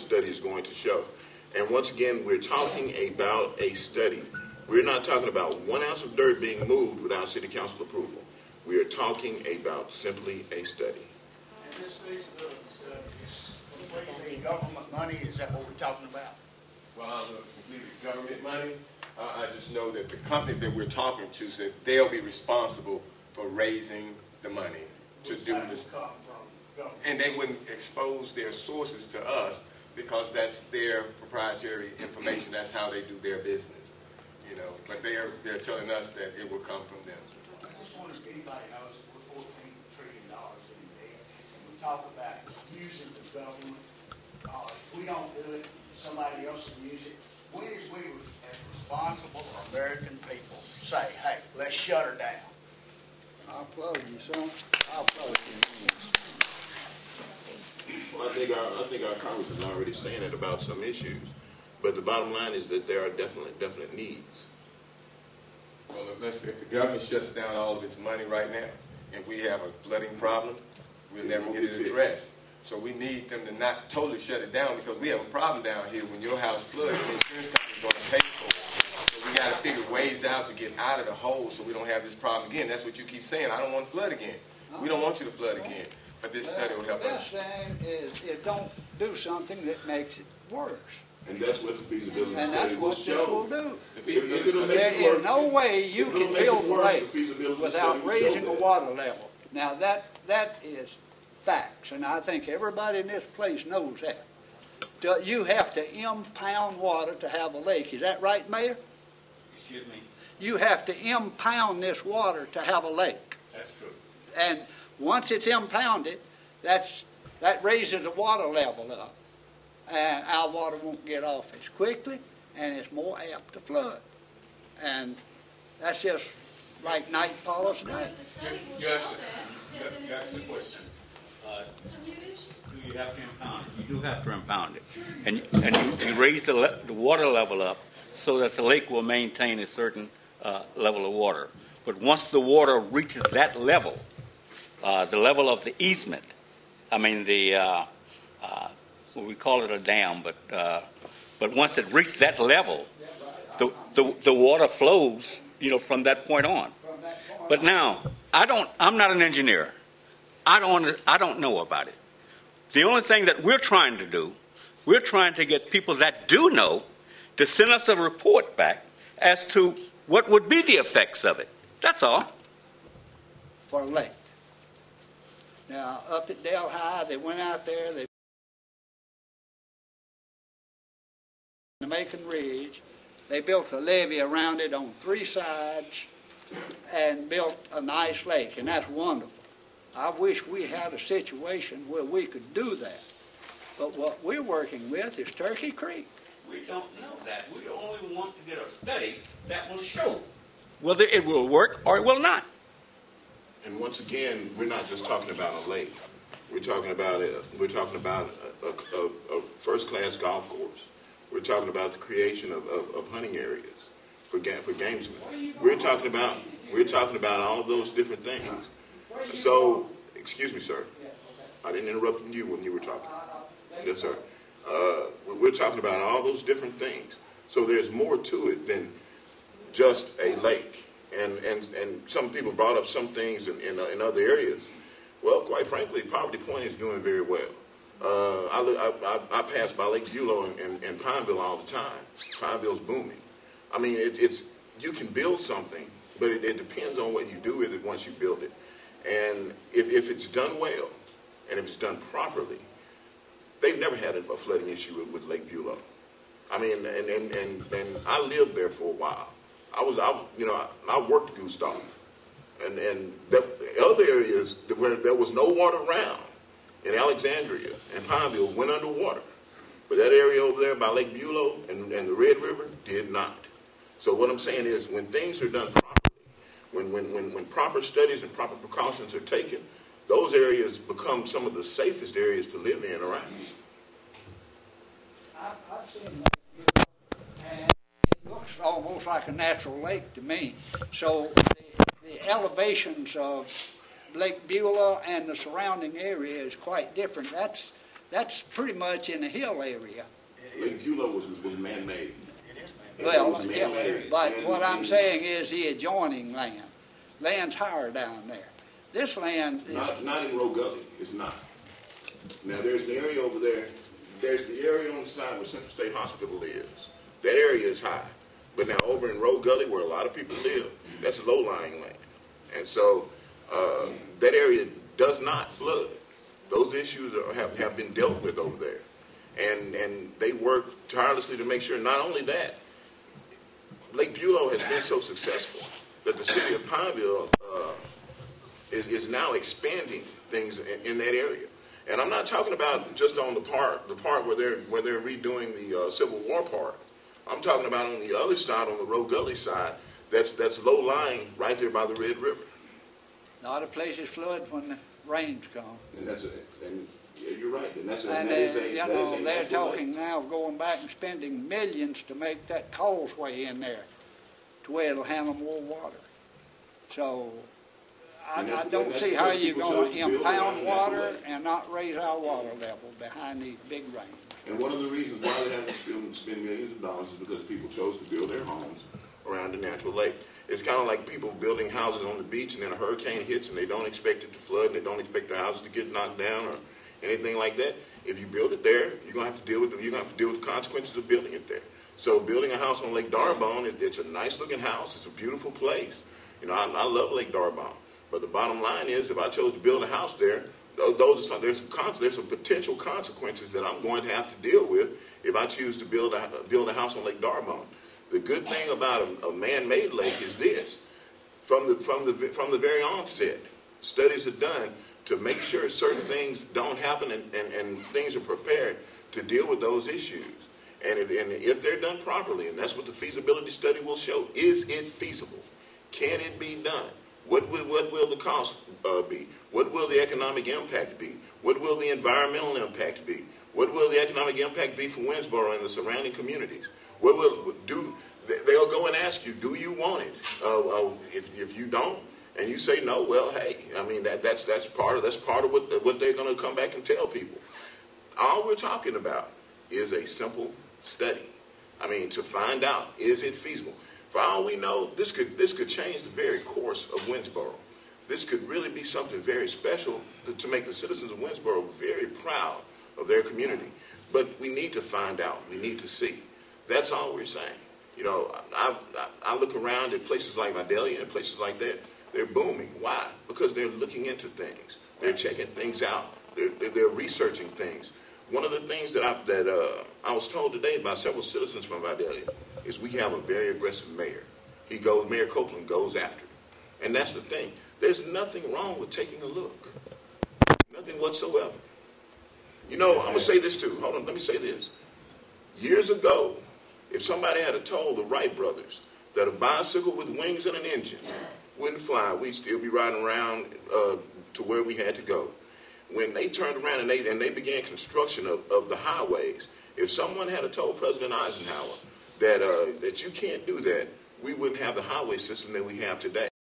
study is going to show. And once again, we're talking about a study. We're not talking about one ounce of dirt being moved without city council approval. We are talking about simply a study. And this feasibility study is completely government money, is that what we're talking about? Well, I don't know if it's completely government money. I, I just know that the companies that we're talking to said they'll be responsible for raising the money to Which do this. come from. And they wouldn't expose their sources to us because that's their proprietary information. That's how they do their business, you know. But they are, they're telling us that it will come from them. I just wonder if anybody knows that we're fourteen trillion dollars in debt, and we talk about using the government. Uh, if we don't do it, somebody else will use it. When is we, as responsible American people, say, hey, let's shut her down? I applaud you, son. I applaud you. Well, I think our, I think our Congress is already saying it about some issues. But the bottom line is that there are definite, definite needs. Well, unless, if the government shuts down all of its money right now, and we have a flooding problem, we'll It never get it addressed. So we need them to not totally shut it down, because we have a problem down here. When your house floods, the insurance company's gonna pay for it. So we gotta figure ways out to get out of the hole, so we don't have this problem again. That's what you keep saying, I don't want to flood again. We don't want you to flood again, but this study will help The us. best thing is, is don't do something that makes it worse. And that's what the feasibility And study that's will what this will show. do. If, if it'll make There it is work, no way you if it'll can make it build a worse, the lake feasibility without study will show raising the that. water level. Now, that, that is facts, and I think everybody in this place knows that. Do- You have to impound water to have a lake. Is that right, Mayor? Excuse me, You have to impound this water to have a lake. that's true. And once it's impounded, that's, that raises the water level up. And our water won't get off as quickly, and it's more apt to flood. And that's just like night follows night. The study will You show asked- that, that you it's asked a the question. Uh, it's a huge issue. Do you have to impound it? You do have to impound it. And, and you, you raise the, le- the water level up so that the lake will maintain a certain uh, level of water. But once the water reaches that level, uh, the level of the easement, I mean the, uh, uh, we call it a dam, but uh, but once it reaches that level, the, the the water flows, you know, from that point on. But now, I don't. I'm not an engineer. I don't. I don't know about it. The only thing that we're trying to do, we're trying to get people that do know to send us a report back as to what would be the effects of it. That's all. for lake. Now, up at Delhi, they went out there, they the Macon Ridge, they built a levee around it on three sides and built a nice lake, and that's wonderful. I wish we had a situation where we could do that. But what we're working with is Turkey Creek. We don't know that. We only want to get a study that will show whether it will work or it will not. And once again, we're not just talking about a lake. We're talking about a, we're talking about a, a, a, first-class golf course. We're talking about the creation of, of, of hunting areas for ga- for gamesmen. We're talking about we're talking about all of those different things. So, excuse me, sir. I didn't interrupt you when you were talking. Yes, sir. Uh, we're talking about all those different things. So there's more to it than just a lake. And, and, and some people brought up some things in, in, uh, in other areas. Well, quite frankly, Poverty Point is doing very well. Uh, I, I, I, pass by Lake Buhlow and, and, and Pineville all the time. Pineville's booming. I mean, it, it's you can build something, but it, it depends on what you do with it once you build it. And if, if it's done well, and if it's done properly, they've never had a, flooding issue with, with Lake Buhlow. I mean, and, and, and, and I lived there for a while. I was, I, you know, I, I worked Gustav. And, and the other areas where there was no water around, in Alexandria and Pineville, went underwater. But that area over there by Lake Buhlow and, and the Red River did not. So what I'm saying is when things are done properly, when, when, when, when proper studies and proper precautions are taken, those areas become some of the safest areas to live in around. I've, I've seen Buhlow, and looks almost like a natural lake to me. So the, the elevations of Lake Beulah and the surrounding area is quite different. That's That's pretty much in the hill area. Lake Buhlow was, was man-made. It is, man. It Well, was yeah, man-made. but And- what I'm and saying is the adjoining land. Land's higher down there. This land is, Not, not in Roe Gully, it's not. Now, there's the area over there, there's the area on the side where Central State Hospital is. That area is high. But now over in Roe Gully, where a lot of people live, that's low-lying land. And so, uh, that area does not flood. Those issues are, have, have been dealt with over there. And, and they work tirelessly to make sure, not only that, Lake Buhlow has been so successful that the city of Pineville, uh, is, is now expanding things in, in that area. And I'm not talking about just on the part, the part where they're, where they're redoing the uh, Civil War Park. I'm talking about on the other side, on the Roe Gully side, that's, that's low lying right there by the Red River. a lot of places flood when the rains come. And that's a, and yeah, you're right, and that's a, And, that is uh, a, you that is know, a they're talking now of going back and spending millions to make that causeway in there to where it'll handle more water. So I, I don't see how you're going to to impound water and not raise our water level behind these big rains. And one of the reasons why they haven't spent, spend millions of dollars is because people chose to build their homes around the natural lake. It's kind of like people building houses on the beach and then a hurricane hits and they don't expect it to flood and they don't expect their houses to get knocked down or anything like that. If you build it there, you're gonna have to deal with the, you're gonna have to deal with the consequences of building it there. So building a house on Lake D'Arbonne, it, it's a nice looking house. It's a beautiful place. You know, I, I love Lake D'Arbonne. But the bottom line is, if I chose to build a house there, those are some, there's some there's some potential consequences that I'm going to have to deal with if I choose to build a build a house on Lake D'Arbonne. The good thing about a, a man-made lake is this: from the from the from the very onset, studies are done to make sure certain things don't happen and, and, and things are prepared to deal with those issues. And if, and if they're done properly, and that's what the feasibility study will show, is it feasible? Can it be done? What will, what will the cost uh, be? What will the economic impact be? What will the environmental impact be? What will the economic impact be for Winnsboro and the surrounding communities? What will do? they- They'll go and ask you, do you want it? Uh, if, if you don't, and you say no, well, hey, I mean that, that's that's part of that's part of what what they're going to come back and tell people. All we're talking about is a simple study. I mean, to find out is it feasible. For all we know, this could this could change the very course of Winnsboro. This could really be something very special to, to make the citizens of Winnsboro very proud of their community. But we need to find out. We need to see. That's all we're saying. You know, I, I, I look around at places like Vidalia and places like that. They're booming. Why? Because they're looking into things. They're checking things out. They're, they're, researching things. One of the things that I, that uh, I was told today by several citizens from Vidalia is we have a very aggressive mayor. He goes, Mayor Copeland goes after it. And that's the thing. There's nothing wrong with taking a look. Nothing whatsoever. You know, I'm going to say this too. Hold on, let me say this. Years ago, if somebody had told the Wright brothers that a bicycle with wings and an engine wouldn't fly, we'd still be riding around uh, to where we had to go. When they turned around and they, and they began construction of, of the highways, if someone had told President Eisenhower that, uh, that you can't do that, we wouldn't have the highway system that we have today.